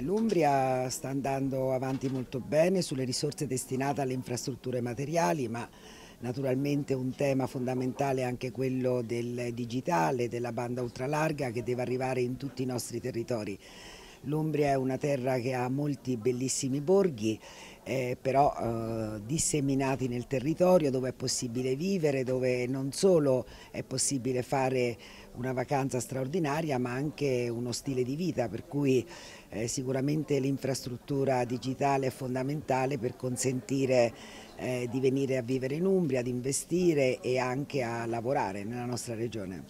L'Umbria sta andando avanti molto bene sulle risorse destinate alle infrastrutture materiali, ma naturalmente un tema fondamentale è anche quello del digitale, della banda ultralarga che deve arrivare in tutti i nostri territori. L'Umbria è una terra che ha molti bellissimi borghi, eh, però eh, disseminati nel territorio dove è possibile vivere, dove non solo è possibile fare una vacanza straordinaria ma anche uno stile di vita per cui eh, sicuramente l'infrastruttura digitale è fondamentale per consentire eh, di venire a vivere in Umbria, di investire e anche a lavorare nella nostra regione.